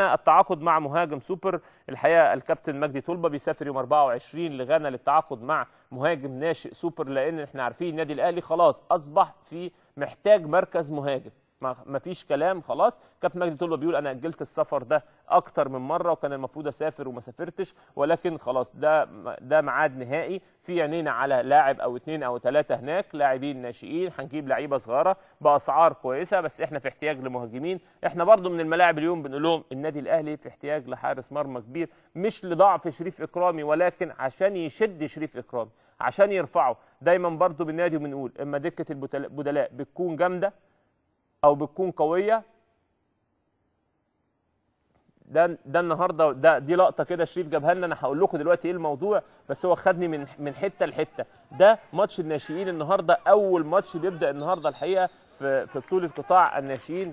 التعاقد مع مهاجم سوبر. الحقيقة الكابتن مجدي طلبة بيسافر يوم 24 لغانا للتعاقد مع مهاجم ناشئ سوبر لأن إحنا عارفين النادي الأهلي خلاص أصبح في محتاج مركز مهاجم. ما فيش كلام خلاص. كابتن مجدي طلبة بيقول أنا أجلت السفر ده أكتر من مرة وكان المفروض أسافر وما سافرتش ولكن خلاص ده ده ميعاد نهائي. في عينينا على لاعب أو اثنين أو ثلاثة هناك لاعبين ناشئين هنجيب لعيبة صغيرة بأسعار كويسة بس إحنا في احتياج لمهاجمين. إحنا برضو من الملاعب اليوم بنقول لهم النادي الأهلي في احتياج لحارس مرمى كبير مش لضعف شريف إكرامي ولكن عشان يشد شريف إكرامي عشان يرفعه. دايما برضو بالنادي بنقول إما دكة البدلاء بتكون جامدة أو بتكون قوية. ده ده النهارده ده دي لقطة كده شريف جابها لنا أنا هقول لكم دلوقتي إيه الموضوع بس هو خدني من من حتة لحتة. ده ماتش الناشئين النهارده أول ماتش بيبدأ النهارده الحقيقة في في بطوله قطاع الناشئين.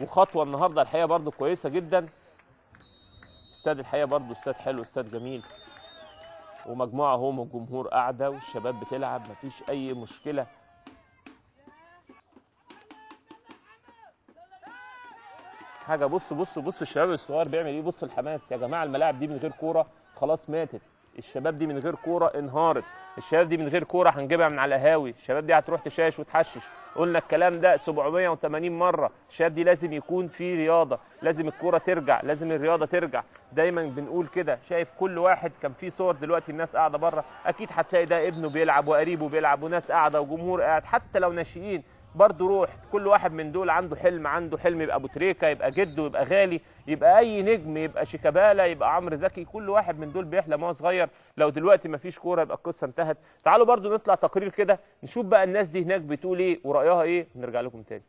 وخطوة النهارده الحقيقة برده كويسة جدا. استاد الحقيقة برده استاد حلو استاد جميل. ومجموعة من الجمهور قاعدة والشباب بتلعب مفيش أي مشكلة. حاجة بص بص بص الشباب الصغير بيعمل إيه؟ بص الحماس. يا جماعة الملاعب دي من غير كورة خلاص ماتت. الشباب دي من غير كورة انهارت. الشباب دي من غير كورة هنجيبها من على القهاوي الشباب دي هتروح تشاش وتحشش. قلنا الكلام ده 780 مرة. الشباب دي لازم يكون في رياضة. لازم الكورة ترجع. لازم الرياضة ترجع. دايما بنقول كده. شايف كل واحد كان في صور دلوقتي الناس قاعدة بره. أكيد هتلاقي ده ابنه بيلعب وقريبه بيلعب وناس قاعدة وجمهور قاعد. حتى لو ناشئين برضه روح. كل واحد من دول عنده حلم عنده حلم يبقى أبو تريكة يبقى جده يبقى غالي يبقى أي نجم يبقى شيكابالا يبقى عمرو زكي. كل واحد من دول بيحلم وهو صغير. لو دلوقتي ما فيش كورة يبقى القصة انتهت. تعالوا برضه نطلع تقرير كده نشوف بقى الناس دي هناك بتقول إيه ورأيها إيه. ونرجع لكم تاني.